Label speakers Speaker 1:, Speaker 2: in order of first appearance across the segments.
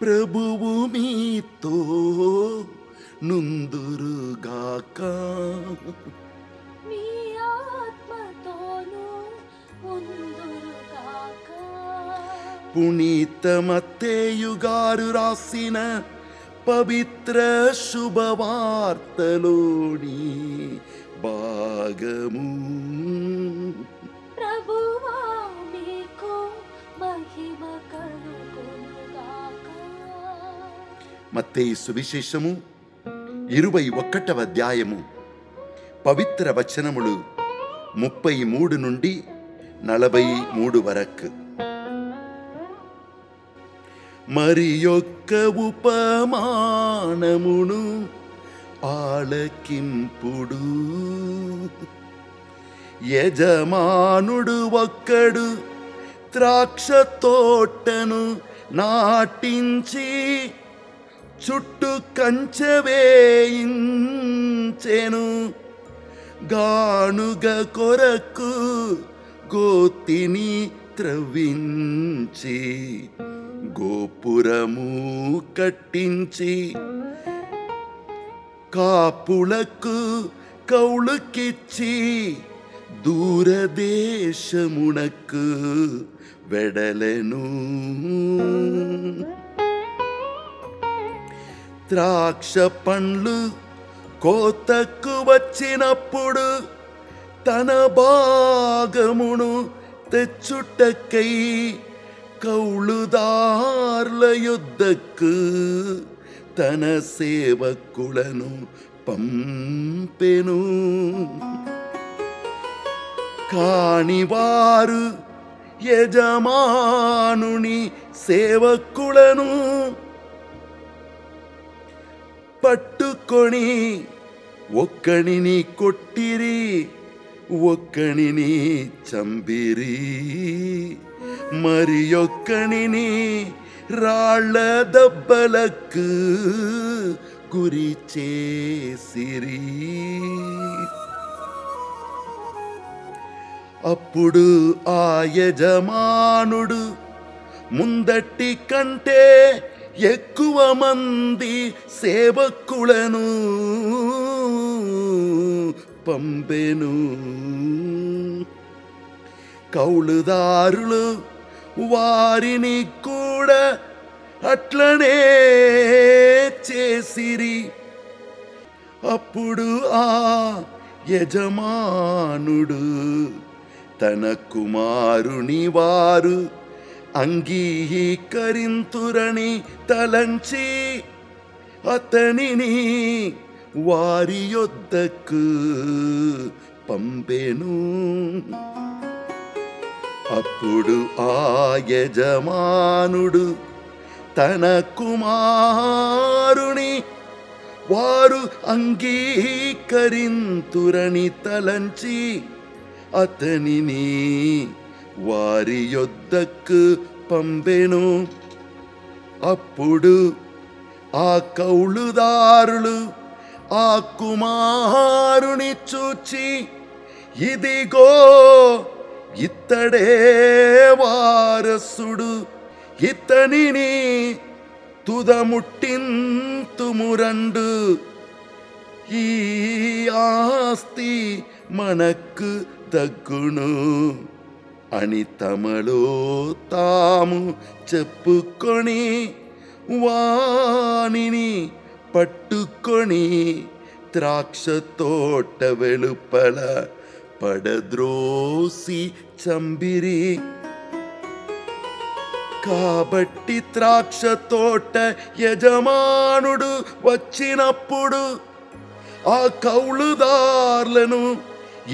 Speaker 1: ప్రభువు మీతో నుందురుగాక
Speaker 2: మీ ఆత్మతోను ఉందురుగాక
Speaker 1: పునీత మత్తేయుగారు రాసిన పవిత్ర శుభవార్తలోని భాగము
Speaker 2: ప్రభువా మీకు మహిమ
Speaker 1: మత్తయి సువిశేషము ఇరవై ఒక్కటవ అధ్యాయము. పవిత్ర వచనములు ముప్పై మూడు నుండి నలభై మూడు వరకు. మరి యొక్క ఉపమానమును ఆలకింపుడు. యజమానుడు ఒక్కడు ద్రాక్ష తోటను నాటించి చుట్టూ కంచె వేయించెను. గానుగ కొరకు గోతిని త్రవించి గోపురము కట్టించి కాపులకు కౌలుకిచ్చి దూరదేశమునకు వెడలెను ద్రాక్ష పండ్లు కోతకు వచ్చినప్పుడు తన భాగమును తెచ్చుటకై కౌలుదార్ల యుద్ధకు తన సేవకులను పంపెను కాని వారు యజమానుని సేవకులను పట్టుకొని ఒక్కనిని కొట్టిరి ఒక్కనిని చంపిరి మరి ఒక్కనిని రాళ్ళ దెబ్బలకు గురి చేసిరి అప్పుడు ఆ యజమానుడు ముందట్టి కంటే ఎక్కువ మంది సేవకులను పంపెను. కౌలుదారులు వారిని కూడా అట్లనే చేసిరి. అప్పుడు ఆ యజమానుడు తన కుమారుని వారు అంగీకరింతురని తలంచి అతనిని వారి యొద్దకు పంపెను అప్పుడు ఆ యజమానుడు తన కుమారుని వారు అంగీకరింతురని తలంచి అతనిని వారి యొద్దకు పంపెను అప్పుడు ఆ కౌలుదారులు ఆ కుమారుని చూచి ఇదిగో ఇత్తడే వారసుడు ఇతనిని తుదముట్టింతుమురండు ఈ ఆస్తి మనకు తగ్గును అని తమలో తాము చెప్పుకొని వాణిని పట్టుకొని ద్రాక్ష తోట వెలుపల పడద్రోసి చంబిరి కాబట్టి ద్రాక్ష తోట యజమానుడు వచ్చినప్పుడు ఆ కౌలుదార్లను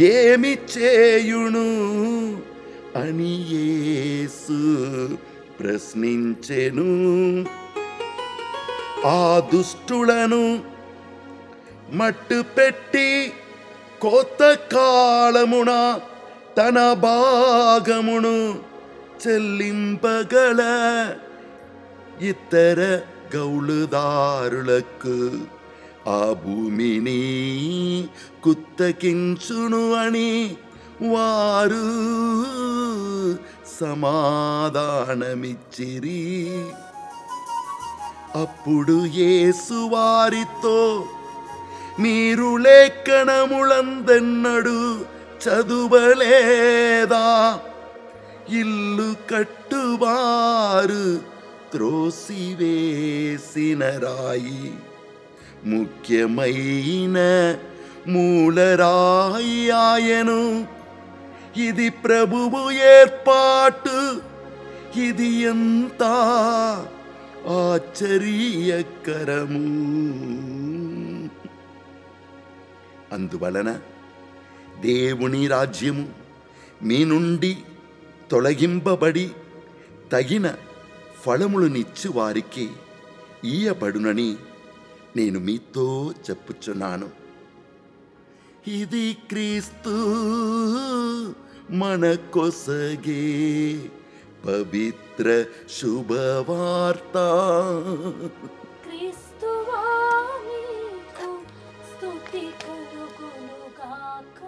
Speaker 1: ఏమి చేయును అని యేసు ప్రశ్నించెను ఆ దుష్టులను మట్టు పెట్టి కొత్త కాలమున తన భాగమును చెల్లింపగల ఇతర గౌలుదారులకు ఆ భూమిని కుత్తకించును అని వారు సమాధానమిచ్చిరి. అప్పుడు యేసు వారితో మీరు లేఖనములందెన్నడు చదువలేదా? ఇల్లు కట్టువారు త్రోసివేసిన రాయి ముఖ్యమైన మూలరాయి ఇది ప్రభువు ఏర్పాటు. ఇది ఎంత ఆశ్చర్యకరము. అందువలన దేవుని రాజ్యము మీ నుండి తొలగింపబడి తగిన ఫలములనిచ్చు వారికి ఈయబడునని నేను మీతో చెప్పుచున్నాను. ఇది క్రీస్తు మన కొసగే పవిత్ర శుభవార్త.
Speaker 2: క్రీస్తువా స్తుతి కలుగునుగాక